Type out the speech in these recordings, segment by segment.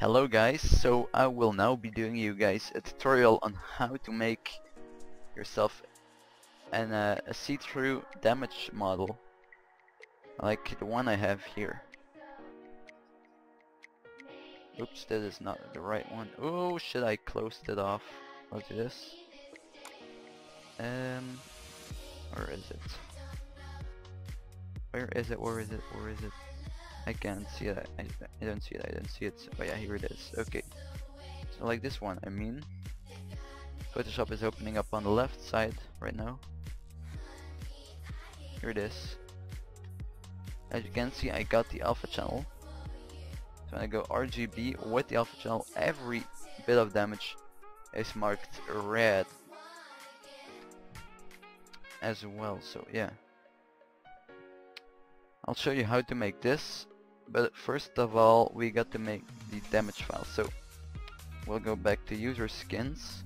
Hello guys, so I will now be doing you guys a tutorial on how to make yourself an, uh, a see-through damage model like the one I have here. Oops, that is not the right one. Oh shit, I closed it off. What's this? Um, where is it? Where is it? Where is it? Where is it? I can't see it. I, I don't see it. I don't see it. Oh yeah, here it is. Okay. So like this one, I mean. Photoshop is opening up on the left side right now. Here it is. As you can see, I got the alpha channel. So when I go RGB with the alpha channel, every bit of damage is marked red as well. So yeah. I'll show you how to make this but first of all we got to make the damage file. So we'll go back to user skins.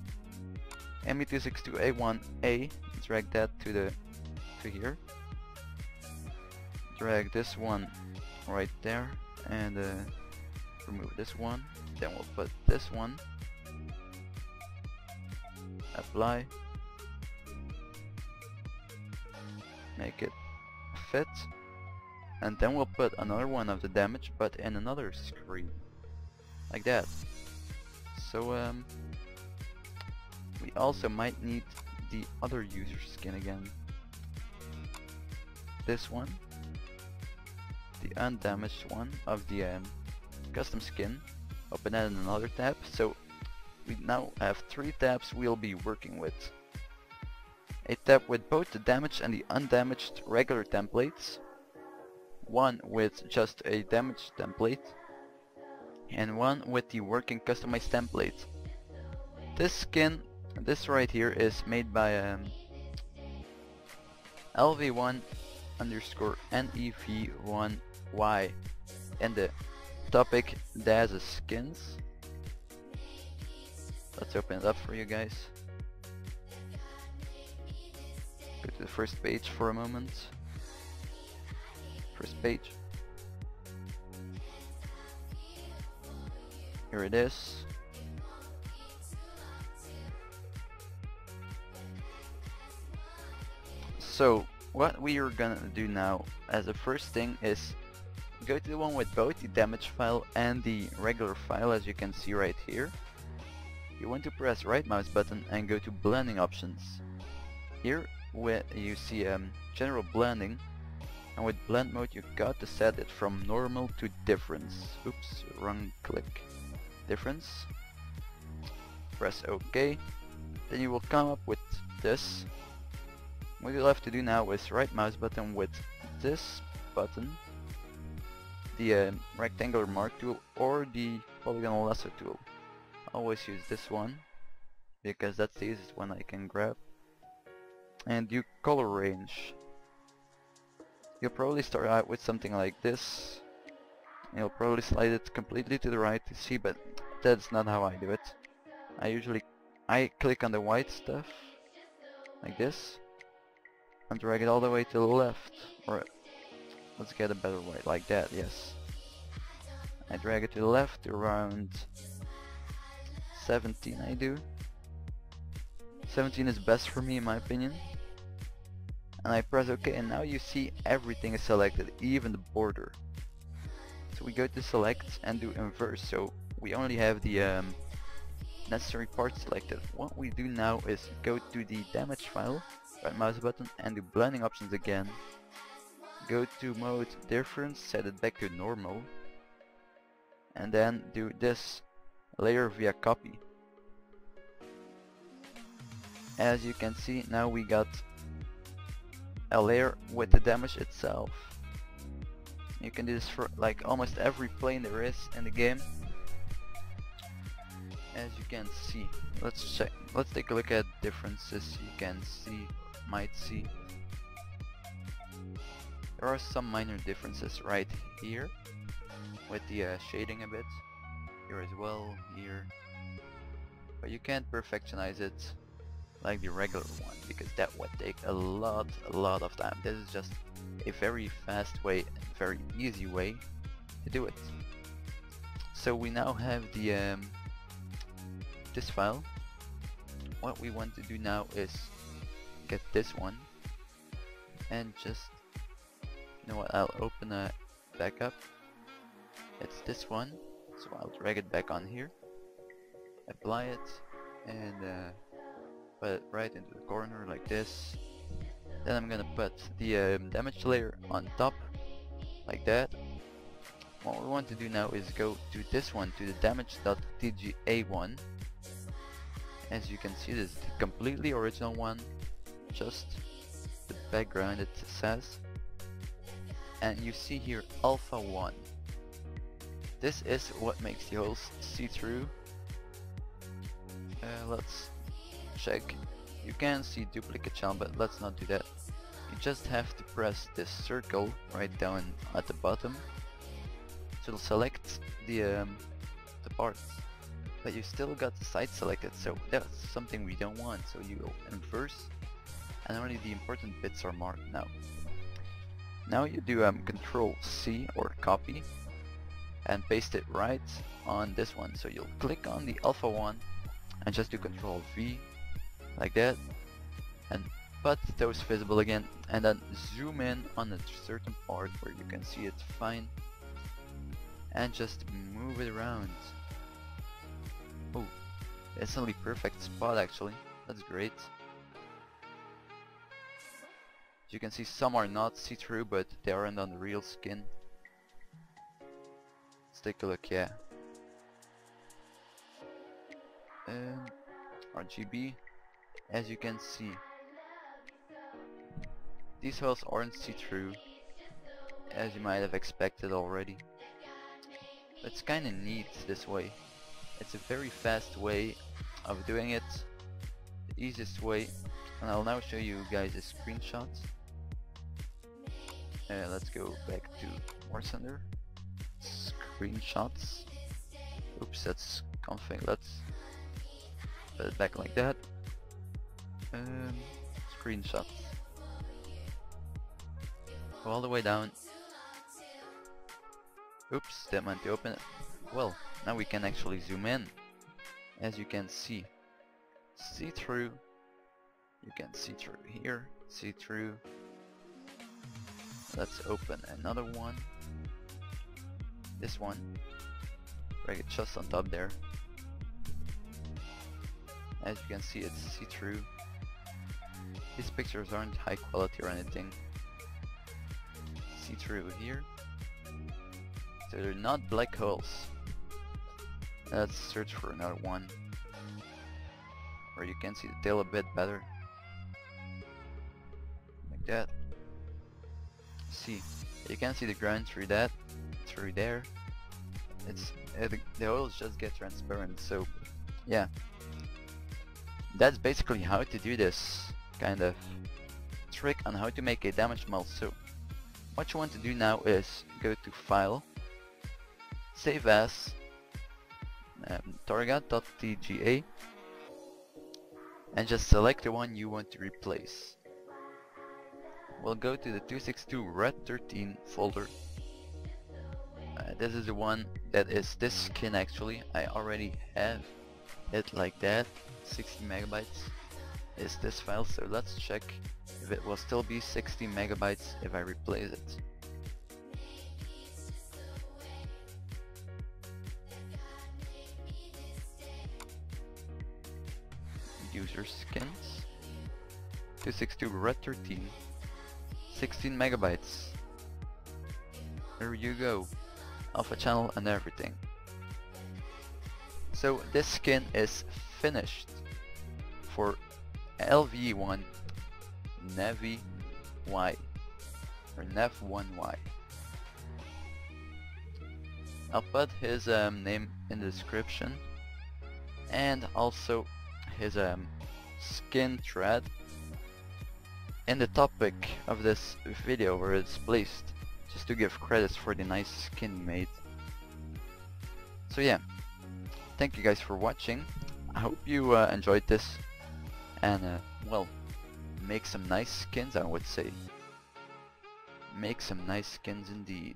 ME262A1A drag that to the to here. Drag this one right there and uh, remove this one. Then we'll put this one. Apply. Make it fit and then we'll put another one of the damage but in another screen. Like that. So um, we also might need the other user skin again. This one. The undamaged one of the um, custom skin. Open that in another tab. So we now have three tabs we'll be working with. A tab with both the damaged and the undamaged regular templates one with just a damage template and one with the working customized template. This skin, this right here is made by um, LV1 underscore NEV1Y and the topic DAZ skins. Let's open it up for you guys. Go to the first page for a moment first page. Here it is. So what we are gonna do now as the first thing is go to the one with both the damage file and the regular file as you can see right here. You want to press right mouse button and go to blending options. Here where you see um, general blending and with blend mode you got to set it from normal to difference. Oops, wrong click. Difference. Press OK. Then you will come up with this. What you'll have to do now is right mouse button with this button, the uh, rectangular mark tool or the polygonal lasso tool. I always use this one because that's the easiest one I can grab. And do color range You'll probably start out with something like this. You'll probably slide it completely to the right to see, but that's not how I do it. I usually I click on the white stuff like this and drag it all the way to the left or let's get a better white like that yes I drag it to the left around 17 I do 17 is best for me in my opinion and I press OK and now you see everything is selected, even the border. So we go to select and do inverse, so we only have the um, necessary parts selected. What we do now is go to the damage file, right mouse button and do blending options again. Go to mode difference, set it back to normal and then do this layer via copy. As you can see now we got a layer with the damage itself. You can do this for like almost every plane there is in the game. As you can see, let's check. Let's take a look at differences. You can see, might see. There are some minor differences right here with the uh, shading a bit. Here as well, here. But you can't perfectionize it like the regular one because that would take a lot a lot of time. This is just a very fast way very easy way to do it. So we now have the um, this file. What we want to do now is get this one and just you know what I'll open a backup. It's this one so I'll drag it back on here apply it and uh, put it right into the corner like this. Then I'm gonna put the um, damage layer on top like that. What we want to do now is go to this one to the damage.tga one. As you can see this is the completely original one just the background it says. And you see here alpha 1 this is what makes the holes see through uh, let's check. You can see duplicate channel but let's not do that. You just have to press this circle right down at the bottom to select the um, the parts but you still got the side selected so that's something we don't want. So you go inverse and only the important bits are marked now. Now you do um, control C or copy and paste it right on this one. So you'll click on the alpha one and just do control V like that and put those visible again and then zoom in on a certain part where you can see it fine and just move it around Oh, it's only perfect spot actually. That's great. You can see some are not see-through but they aren't on the real skin. Let's take a look, yeah. Um, RGB, as you can see. These holes aren't see-through, as you might have expected already. It's kinda neat this way. It's a very fast way of doing it, the easiest way, and I'll now show you guys a screenshot. Uh, let's go back to War Thunder. Screenshots. Oops, that's config. Let's put it back like that. Um, screenshots. Go all the way down. Oops, that meant to open it. Well, now we can actually zoom in. As you can see. See through. You can see through here. See through. Let's open another one. This one. Drag it just on top there. As you can see it's see-through. These pictures aren't high quality or anything. See-through here. So they're not black holes. Let's search for another one where you can see the tail a bit better. Like that. See, you can see the ground through that, through there. It's the, the oils just get transparent. So, yeah, that's basically how to do this kind of trick on how to make a damage model. So, what you want to do now is go to File, Save As, um, target.tga and just select the one you want to replace. We'll go to the 262 Red 13 folder. Uh, this is the one that is this skin actually. I already have it like that. 60 megabytes is this file so let's check if it will still be 60 megabytes if I replace it. user skins. 262 red 13 16 megabytes. There you go. Alpha channel and everything. So this skin is finished for LV1 Navi Y or Nev1Y I'll put his um, name in the description and also his um, skin thread in the topic of this video where it's placed just to give credits for the nice skin made. So yeah, thank you guys for watching. I hope you uh, enjoyed this and uh, well, make some nice skins I would say. Make some nice skins indeed.